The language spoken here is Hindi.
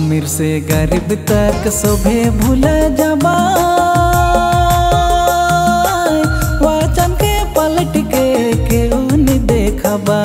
अमीर से गरीब तक शोभे भूल जबा वचन के पलट के क्यों नहीं देखबा